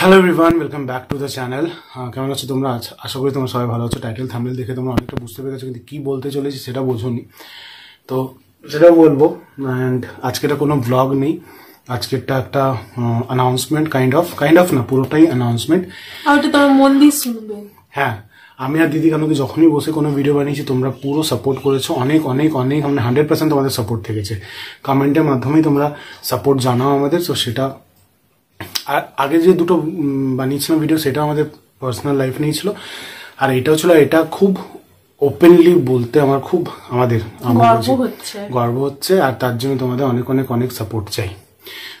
Hello everyone welcome back to the channel কেমন আছো তোমরা? আশা করি তোমরা সবাই ভালো আছো। টাইটেল থামনেল দেখে তোমরা অনেকটা বুঝতে পেরেছ কিন্তু কী বলতে চলেছি সেটা বোঝোনি। তো সেটা বলব। অ্যান্ড আজকেটা কোনো ব্লগ নেই। আজকেরটা একটা announcement kind of kind of না পুরোটাই অ্যানাউন্সমেন্ট মন হ্যাঁ আমি আর দিদি কানুকে যখনই বসে কোনো ভিডিও বানিয়েছি তোমরা পুরো সাপোর্ট করেছ। অনেক অনেক অনেক মানে হান্ড্রেড পার্সেন্ট তোমাদের সাপোর্ট থেকেছে। কমেন্টের মাধ্যমেই তোমরা সাপোর্ট জানাও আমাদের তো সেটা আর আগে যে দুটো বানিয়েছিলাম ভিডিও সেটা আমাদের পার্সোনাল লাইফ নিয়ে ছিল। আর এটাও ছিল এটা খুব ওপেনলি বলতে আমার খুব আমাদের গর্ব হচ্ছে। আর তার জন্য তোমাদের অনেক অনেক অনেক সাপোর্ট চাই।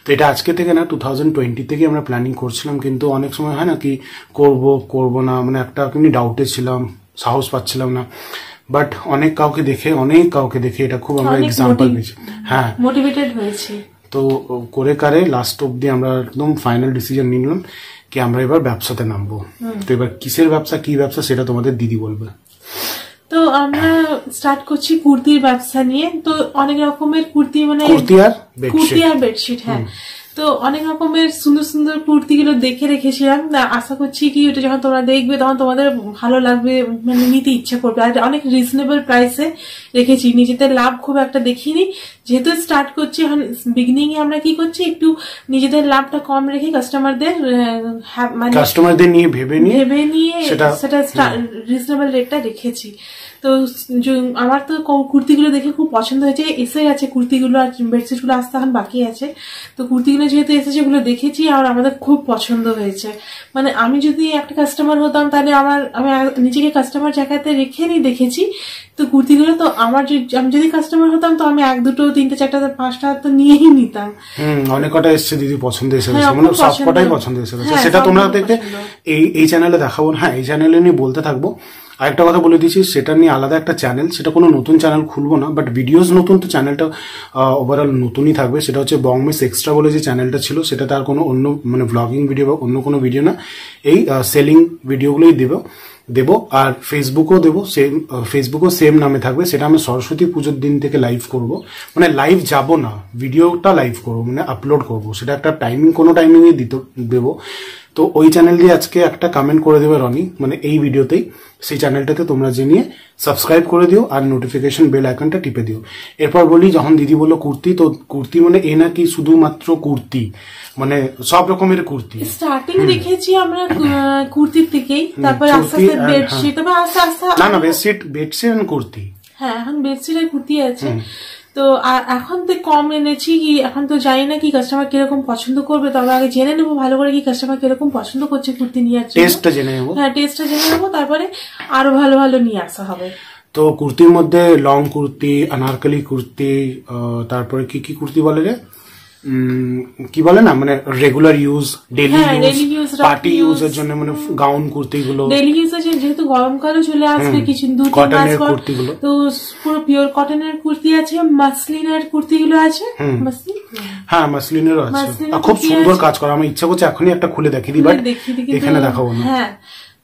তো এটা আজকে থেকে না টু থাউজেন্ড টোয়েন্টি থেকে আমরা প্ল্যানিং করছিলাম কিন্তু অনেক সময় হয় না কি করব করব না মানে একটা এমনি ডাউটে ছিলাম সাহস পাচ্ছিলাম না। বাট অনেক কাউকে দেখে অনেক কাউকে দেখে এটা খুব আমরা এক্সাম্পল পেয়েছি। হ্যাঁ। মোটিভেটেড হয়েছি। তো করে কারে লাস্ট অব্দি আমরা একদম ফাইনাল ডিসিশন নিলাম কি আমরা এবার ব্যবসাতে নামবো। তো এবার কিসের ব্যবসা কি ব্যবসা সেটা তোমাদের দিদি বলবে। তো আমরা স্টার্ট করছি কুর্তির ব্যবসা নিয়ে। তো অনেক রকমের কুর্তি মানে কুর্তি আর বেডশিট আর বেডশিট হ্যাঁ। তো অনেক রকমের সুন্দর সুন্দর কুর্তিগুলো দেখে রেখেছিলাম। আশা করছি কি ওটা যখন তোমরা দেখবে তখন তোমাদের ভালো লাগবে মানে নিতে ইচ্ছা করবে। আর অনেক রিজনেবল প্রাইসে রেখেছি। নিজেদের লাভ খুব একটা দেখিনি। যেহেতু স্টার্ট করছি এখন বিগিনিং এ আমরা কি করছি? একটু নিজেদের লাভটা কম রেখে কাস্টমারদের মানে কাস্টমারদের নিয়ে ভেবে নিয়ে ভেবে নিয়ে সেটা- সেটা রিজনেবল রেটটা রেখেছি। তো আমার তো কুর্তিগুলো দেখে খুব পছন্দ হয়েছে। এসে গেছে কুর্তিগুলো আর বেডশিটগুলো আসতে এখন বাকি আছে। তো কুর্তিগুলো যেহেতু এসেছে ওগুলো দেখেছি আর আমাদের খুব পছন্দ হয়েছে। মানে আমি যদি একটা কাস্টমার হতাম তাহলে আমার আমি নিজেকে কাস্টমার জায়গাতে রেখে নিয়ে দেখেছি। তো কুর্তিগুলো তো আমার যদি- আমি যদি কাস্টমার হতাম তো আমি এক দুটো তিনটে চারটা পাঁচটা তো নিয়েই নিতাম। অনেক কটা এসছে দিদি পছন্দ এসে হ্যাঁ, মানে সব পছন্দ। কটাই পছন্দ এসে হ্যাঁ, সেটা তোমরা এই এই চ্যানেলে দেখাবো। হ্যাঁ এই চ্যানেলে নিয়ে বলতে থাকব। আরেকটা কথা বলে দিচ্ছি, সেটা নিয়ে আলাদা একটা চ্যানেল সেটা কোনো নতুন চ্যানেল খুলবো না বাট ভিডিওস নতুন তো চ্যানেলটা ওভারঅল নতুনই থাকবে। সেটা হচ্ছে বংমিস এক্সট্রা বলে যে চ্যানেলটা ছিল সেটা তার কোনো অন্য মানে ব্লগিং ভিডিও বা অন্য কোনো ভিডিও না। এই সেলিং ভিডিওগুলোই দেবো দেবো, আর ফেসবুকও দেবো সেম ফেসবুকও সেম নামে থাকবে। সেটা আমি সরস্বতী পুজোর দিন থেকে লাইভ করব। মানে লাইভ যাব না ভিডিওটা লাইভ করব মানে আপলোড করব। সেটা একটা টাইমিং কোনো টাইমিংয়ে দিতে, দেবো। তো ওই চ্যানেল দিয়ে আজকে একটা কমেন্ট করে দেবে রনি মানে এই ভিডিওতেই সেই চ্যানেলটাতে তোমরা জেনে সাবস্ক্রাইব করে দিও আর নোটিফিকেশন বেল আইকনটা টিপে দিও। এরপর বলি যখন দিদি বলল কুর্তি তো কুর্তি মানে এ নাকি শুধুমাত্র কুর্তি? মানে সব রকমের কুর্তি। স্টার্টিং দেখেছি আমরা কুর্তির থেকেই। তারপরে আস্তে আস্তে বেডশিট তারপর আস্তে আস্তে না না বেডশিট বেডশিট আর কুর্তি। হ্যাঁ এখন বেডশিটের কুর্তি আছে। তো এখন তো কম এনেছি কি এখন তো জানি না কি কাস্টমার কীরকম পছন্দ করবে তবে আগে জেনে নেব ভালো করে কি কাস্টমার কীরকম পছন্দ করছে কুর্তি নিয়ে আসছে টেস্টটা জেনে নেব। হ্যাঁ টেস্টটা জেনে নেব তারপরে আরও ভালো ভালো নিয়ে আসা হবে। তো কুর্তির মধ্যে লং কুর্তি আনারকলি কুর্তি তারপরে কি কি কুর্তি বলে রে? কি বলে না মানে regular use daily use party. ইউজের জন্য মানে গাউন কুর্তিগুলো ডেলি ইউজ আছে যেহেতু গরমকালও চলে আসবে কিছু দু কটনের। তো পুরো পিওর কটনের কুর্তি আছে মাসলিনের কুর্তিগুলো আছে। মাসলিন হ্যাঁ মাসলিনেরও আছে। খুব সুন্দর কাজ করা আমার ইচ্ছা করছে এখনই একটা খুলে দেখি দিই বাট এখানে দেখাবো না। হ্যাঁ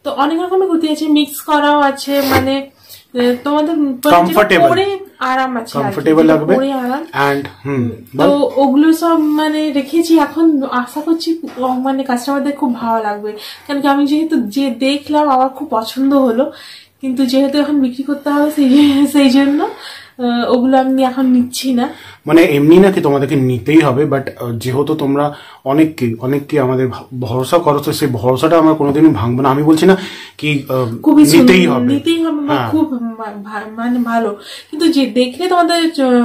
তো অনেক রকমের কুর্তি আছে মিক্স করাও আছে মানে তোমাদের. পরে আরাম আছে কমফোর্টেবল লাগবে? এন্ড হুম তো ওগুলো সব মানে রেখেছি। এখন আশা করছি মানে কাস্টমারদের খুব ভালো লাগবে। কারণ কি আমি যেহেতু যে দেখলাম আমার খুব পছন্দ হলো। কিন্তু যেহেতু এখন বিক্রি করতে হবে সেই সেই জন্য ওগুলো আমি এখন নিচ্ছি না। মানে এমনি নাকি তোমাদেরকে নিতেই হবে বাট যেহেতু তোমরা অনেককে অনেককে আমাদের ভরসা করো তো সেই ভরসাটা আমরা কোনোদিনই ভাঙবো না। আমি বলছি না কি নিতেই হবে। নিতেই হবে হ্যাঁ। খুব মানে ভালো। কিন্তু যে দেখলে তোমাদের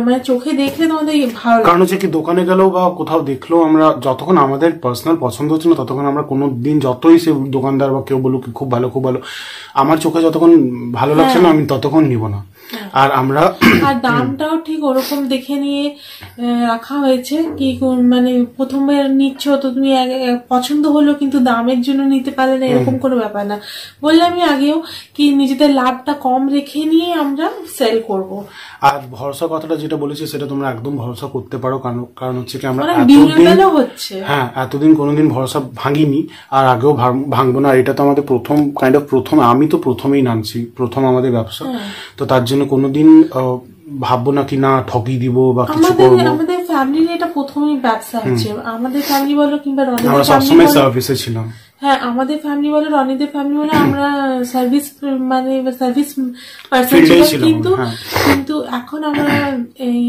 মানে চোখে দেখলে তোমাদের ভালো কারণ হচ্ছে কি দোকানে গেলেও বা কোথাও দেখলেও আমরা যতক্ষণ আমাদের পার্সোনাল পছন্দ হচ্ছে না ততক্ষণ আমরা কোনো দিন যতই সে দোকানদার বা কেউ বলুক কি খুব ভালো খুব ভালো আমার চোখে যতক্ষণ ভালো লাগছে না আমি ততক্ষণ নিব না। আর আমরা আর দামটাও ঠিক ওরকম দেখে নিয়ে রাখা হয়েছে। কি মানে প্রথমবার নিচ্ছ তো তুমি পছন্দ হলো কিন্তু দামের জন্য নিতে পারলে না এরকম কোনো ব্যাপার না। বললাম আমি আগেও কি নিজেদের লাভটা কম রেখে নিয়ে আমরা সেল করব। আর ভরসা কথাটা যেটা বলেছি সেটা তোমরা একদম ভরসা করতে পারো কারণ কারণ হচ্ছে কি আমরা এতদিন হচ্ছে। হ্যাঁ এতদিন কোনোদিন ভরসা ভাঙিনি আর আগেও ভাঙ- ভাঙবো না। এটা তো আমাদের প্রথম কাইন্ড অফ প্রথম আমি তো প্রথমেই নামছি প্রথম আমাদের ব্যবসা। তো তার জন্য কোনোদিন ভাববো না কি না ঠকি দিব বা কিছু করব। আমাদের ফ্যামিলির এটা প্রথমেই ব্যবসা হচ্ছে। আমাদের ফ্যামিলি বলো কিংবা রনিদের আমরা সবসময় সার্ভিসে ছিলাম। হ্যাঁ আমাদের ফ্যামিলি বলো রনিদের ফ্যামিলি বলো আমরা সার্ভিস মানে সার্ভিস পার্সন কিন্তু হ্যাঁ। কিন্তু এখন আমরা এই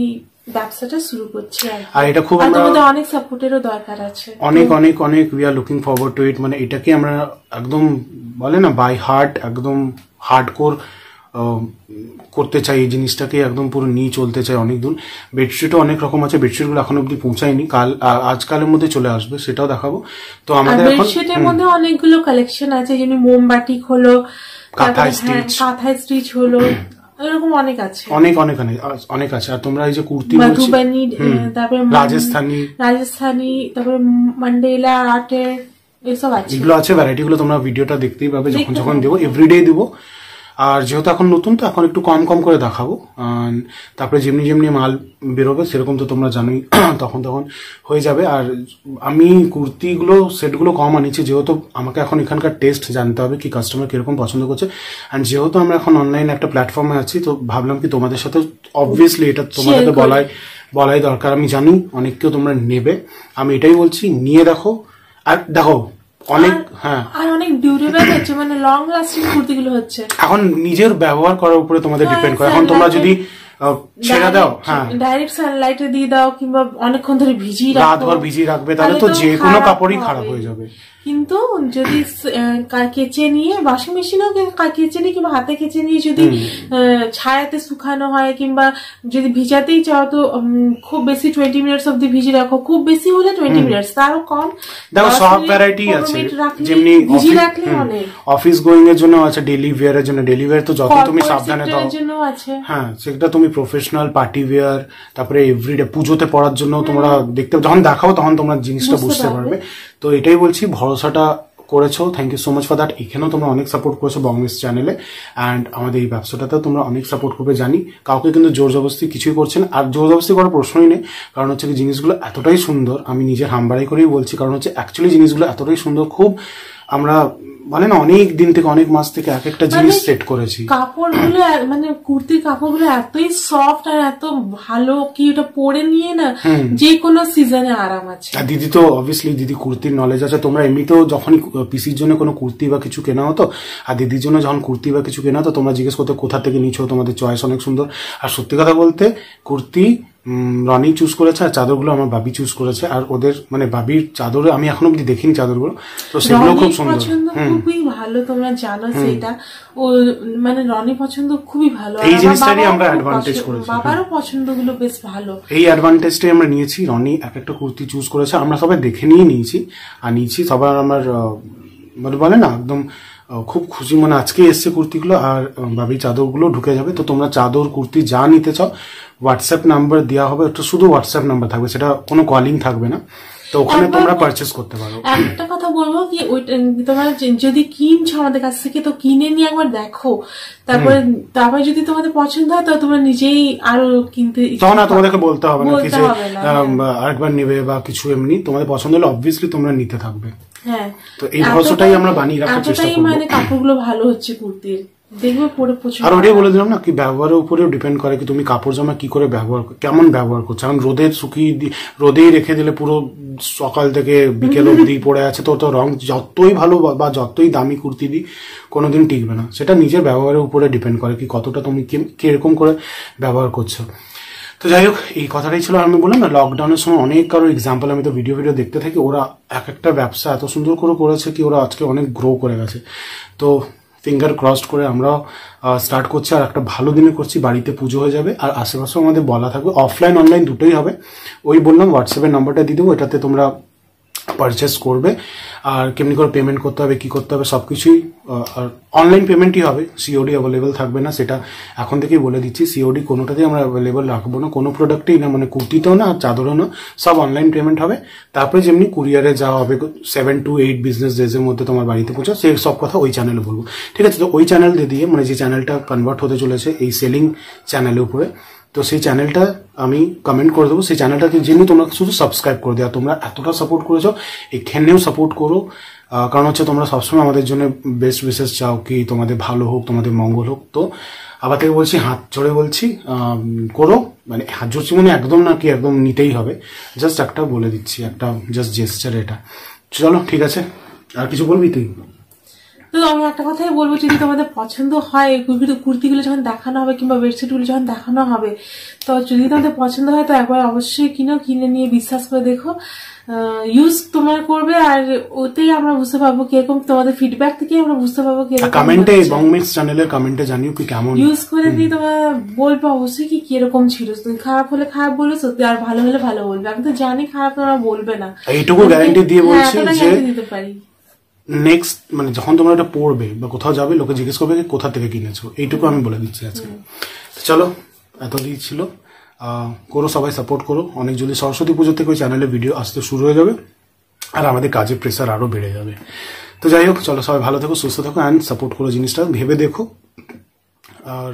ব্যবসাটা শুরু করছি আর এটা খুব আমরা তোমাদের অনেক সাপোর্টেরও দরকার আছে। অনেক অনেক অনেক we are looking forward to it মানে এটাকে আমরা একদম বলে না বাই হার্ট একদম হার্ড কোর করতে চাই এই জিনিসটাকে একদম পুরো নিয়ে চলতে চাই অনেক দূর। বেডশিটও অনেক রকম আছে বেডশিটগুলো এখন অব্দি পৌঁছায়নি। কাল আজকালের মধ্যে চলে আসবে সেটাও দেখাবো। তো আমাদের বেডশিটের মধ্যে অনেকগুলো কালেকশন আছে যেমন মোমবাটিক হলো কাঁথা স্টিচ কাঁথা স্টিচ হলো এরকম অনেক আছে। অনেক অনেক অনেক অনেক আছে। আর তোমরা এই যে কুর্তি মধুবানি তারপরে রাজস্থানী। রাজস্থানী তারপরে মান্ডেলা আর্টের এসব আছে। যেগুলো আছে ভ্যারাইটি গুলো তোমরা ভিডিওটা দেখতেই পাবে যখন যখন দেবো। এভরিডে দেবো। আর যেহেতু এখন নতুন তো এখন একটু কম কম করে দেখাবো। তারপরে যেমনি যেমনি মাল বেরোবে সেরকম তো তোমরা জানোই তখন তখন হয়ে যাবে। আর আমি কুর্তিগুলো সেটগুলো কম আনিছি যেহেতু আমাকে এখন এখানকার টেস্ট জানতে হবে কি কাস্টমার কীরকম পছন্দ করছে। অ্যান্ড যেহেতু আমরা এখন অনলাইন একটা প্ল্যাটফর্মে আছি তো ভাবলাম কি তোমাদের সাথে অবভিয়াসলি এটা তোমাদেরকে। বলাই বলাই দরকার। আমি জানি অনেককেও তোমরা নেবে। আমি এটাই বলছি নিয়ে দেখো। আর দেখো অনেক হ্যাঁ। আর অনেক ডিউরেবল হচ্ছে মানে লং লাস্টিং কুর্তিগুলো হচ্ছে। এখন নিজের ব্যবহার করার উপরে তোমাদের হ্যাঁ, ডিপেন্ড করে। এখন তোমরা যদি ছেড়ে দাও হ্যাঁ। ডাইরেক্ট সানলাইটে দিয়ে দাও কিংবা অনেকক্ষণ ধরে ভিজিয়ে রাখো। রাত ভর ভিজিয়ে রাখবে তাহলে তো যে কোনো কাপড়ই খারাপ হয়ে যাবে। কিন্তু যদি কেচে নিয়ে ওয়াশিং মেশিনেও কেচে নিয়ে কিংবা হাতে কেচে নিয়ে যদি ছায়াতে শুকানো হয় কিংবা যদি ভিজাতেই চাও তো খুব বেশি টোয়েন্টি মিনিটস অব্দি ভিজিয়ে রাখো। খুব বেশি হলে টোয়েন্টি মিনিটস তারও কম। দেখো সব ভ্যারাইটি আছে। যেমনি ভিজিয়ে অফিস- রাখলে অনেক। অফিস গোয়িং এর জন্য আছে ডেলি ওয়্যার এর জন্য। ডেলি ওয়্যার তো যত তুমি সাবধানে দাও। জন্য আছে। হ্যাঁ সেটা তুমি প্রফেশনাল পার্টি ওয়্যার তারপরে এভরিডে পুজোতে পড়ার জন্য তোমরা দেখতে যখন দেখাও তখন তোমরা জিনিসটা বুঝতে পারবে। তো এটাই বলছি ভরসাটা করেছ thank you so much for that এখানেও তোমরা অনেক সাপোর্ট করেছ বংমিস চ্যানেলে অ্যান্ড আমাদের এই ব্যবসাটাতেও তোমরা অনেক সাপোর্ট করবে জানি। কাউকে কিন্তু জোর জবরদস্তি কিছুই করছে না। আর জোর জবরদস্তি করার প্রশ্নই নেই কারণ হচ্ছে কি জিনিসগুলো এতটাই সুন্দর আমি নিজের হামবাড়াই করেই বলছি কারণ হচ্ছে অ্যাকচুয়ালি জিনিসগুলো এতটাই সুন্দর খুব আমরা মানে না অনেক দিন থেকে অনেক মাস থেকে এক একটা জিনিস মানে সেট করেছি। কাপড়গুলো মানে কুর্তির কাপড়গুলো এতই সফট আর এত ভালো কি ওটা পরে নিয়ে না যে কোনো সিজনে আরাম আছে। আর দিদি তো অবভিয়াসলি দিদি কুর্তির নলেজ আছে তোমরা এমনিতেও যখনই পিসির জন্য কোনো কুর্তি বা কিছু কেনা হতো আর দিদির জন্য যখন কুর্তি বা কিছু কেনা হতো তোমরা জিজ্ঞেস করতে কোথা থেকে নিচ্ছ তোমাদের চয়েস অনেক সুন্দর। আর সত্যি কথা বলতে কুর্তি রনি চুজ করেছে আর চাদরগুলো আমার বাবি চুজ করেছে। আর ওদের মানে বাবির চাদর আমি এখনও অব্দি দেখিনি চাদরগুলো। তো সেগুলো খুব সুন্দর। খুবই ভালো তোমরা জানো সেটা। ও মানে রনি পছন্দ খুবই ভালো। এই আমার জিনিসটারই আমরা পছন্দ- করেছি। বাবারও পছন্দগুলো বেশ ভালো। এই অ্যাডভান্টেজটাই আমরা নিয়েছি। রনি এক একটা কুর্তি চুজ করেছে। আমরা সবাই দেখে নিয়ে নিয়েছি। আর নিয়েছি সবার আমার মানে বলে না একদম খুব খুশি মানে আজকে এসছে কুর্তিগুলো আর ভাবি চাদরগুলো ঢুকে যাবে। তো তোমরা চাদর কুর্তি যা নিতে চাও হোয়াটসঅ্যাপ নাম্বার দেওয়া হবে। ওটা শুধু হোয়াটসঅ্যাপ নাম্বার থাকবে সেটা কোনো কলিং থাকবে না। তো ওখানে তোমরা পারচেস করতে পারো। একটা কথা বলব কি তোমরা যদি কিনছো আমাদের কাছ থেকে তো কিনে নিয়ে একবার দেখো। তারপরে তারপরে যদি তোমাদের পছন্দ হয় তো তোমরা নিজেই আরও কিনতে তখন আর তোমাদেরকে বলতে হবে না কি যে হবে না, আরেকবার নেবে বা কিছু এমনি। তোমাদের পছন্দ হলে অবভিয়াসলি তোমরা নিতে থাকবে। হ্যাঁ। তো এই ভরসাটাই আমরা বানিয়ে রাখার চেষ্টা করব। মানে কাপড়গুলো ভালো হচ্ছে কুর্তির। দেখবে পরে প্রচুর আর ওটাই বলে দিলাম না কি ব্যবহারের উপরেও ডিপেন্ড করে কি তুমি কাপড় জামা কি করে ব্যবহার কর- কেমন ব্যবহার করছ? এখন রোদে শুকিয়ে রোদেই রেখে দিলে পুরো সকাল থেকে বিকেল অবধি পড়ে আছে তো তো রং যতই ভালো বা- যতই দামি কুর্তি দিই কোনোদিন টিকবে না। সেটা নিজের ব্যবহারের উপরে ডিপেন্ড করে কি কতটা তুমি কি- কীরকম করে ব্যবহার করছ। তো যাই হোক, এই কথাটাই ছিল আমি বললাম না লকডাউনের সময় অনেক কারও এক্সাম্পল আমি তো ভিডিও ভিডিও দেখতে থাকি, ওরা এক একটা ব্যবসা এত সুন্দর করে করেছে কি ওরা আজকে অনেক গ্রো করে গেছে। তো ফিঙ্গার ক্রস করে আমরা স্টার্ট করছি আর একটা ভালো দিনে করছি, বাড়িতে পুজো হয়ে যাবে আর আশেপাশেও আমাদের বলা থাকবে অফলাইন অনলাইন দুটোই হবে। ওই বললাম হোয়াটসঅ্যাপের নাম্বারটা দিয়ে দেবো, এটাতে তোমরা পারচেস করবে, আর কেমনি করে পেমেন্ট করতে হবে, কি করতে হবে সব কিছুই আর অনলাইন পেমেন্টই হবে সিওডি অ্যাভেলেবেল থাকবে না, সেটা এখন থেকেই বলে দিচ্ছি। সিওডি কোনোটাতেই আমরা অ্যাভেলেবেল রাখব না, কোনো প্রোডাক্টেই না মানে কুর্তিতেও না আর চাদরও না, সব অনলাইন পেমেন্ট হবে। তারপরে যেমনি কুরিয়ারে যাওয়া হবে সেভেন টু এইট বিজনেস ডেজের মধ্যে তোমার বাড়িতে পৌঁছো সেই সব কথা ওই চ্যানেলে বলব। ঠিক আছে, তো ওই চ্যানেল দিয়ে মানে যে চ্যানেলটা কনভার্ট হতে চলেছে, এই সেলিং চ্যানেলের উপরে তো সেই চ্যানেলটা আমি কমেন্ট করে দেবো। সেই চ্যানেলটাকে জেনে তোমরা শুধু সাবস্ক্রাইব করে দেওয়া তোমরা এতটা সাপোর্ট করেছ, এখানেও সাপোর্ট করো। কারণ হচ্ছে তোমরা সবসময় আমাদের জন্য বেস্ট বিশেষ চাও কি তোমাদের ভালো হোক, তোমাদের মঙ্গল হোক। তো আবার থেকে বলছি, হাত চড়ে বলছি করো। মানে হাত জোড়ছি মানে একদম না কি একদম নিতেই হবে। জাস্ট একটা বলে দিচ্ছি, একটা জাস্ট জেস্টার এটা। চলো, ঠিক আছে। আর কিছু বলবি তুই? তো আমি একটা কথাই বলব যদি তোমাদের পছন্দ হয় কুর্তি কুর্তিগুলো যখন দেখানো হবে কিংবা বেডশিটগুলো যখন দেখানো হবে তো যদি তোমাদের পছন্দ হয় তো একবার অবশ্যই কিনো কিনে নিয়ে বিশ্বাস করে দেখো। ইউজ তোমার করবে আর ওতেই আমরা বুঝতে পারব কীরকম তোমাদের ফিডব্যাক থেকে আমরা বুঝতে পারব কীরকম কমেন্টে বংমিক্স চ্যানেলের কমেন্টে জানিও কি কেমন। ইউজ করে দিয়ে তোমরা বলবে অবশ্যই কি কীরকম ছিল। তুমি খারাপ হলে খারাপ বলবে সত্যি আর ভালো হলে ভালো বলবে। আমি তো জানি খারাপ তোমরা বলবে না। এইটুকু guarantee দিয়ে হ্যাঁ, বলছি যে- নেক্সট মানে যখন তোমরা এটা পড়বে বা কোথাও যাবে লোকে জিজ্ঞেস করবে যে কোথা থেকে কিনেছো। এইটুকু আমি বলে দিচ্ছি আজকে। চলো এতদিন ছিল। করো সবাই সাপোর্ট করো। অনেক জলদি সরস্বতী পুজো থেকে ওই চ্যানেলে ভিডিও আসতে শুরু হয়ে যাবে। আর আমাদের কাজের প্রেসার আরও বেড়ে যাবে। তো যাই হোক চলো সবাই ভালো থেকো সুস্থ থাকো অ্যান্ড সাপোর্ট করো জিনিসটা। ভেবে দেখো। আর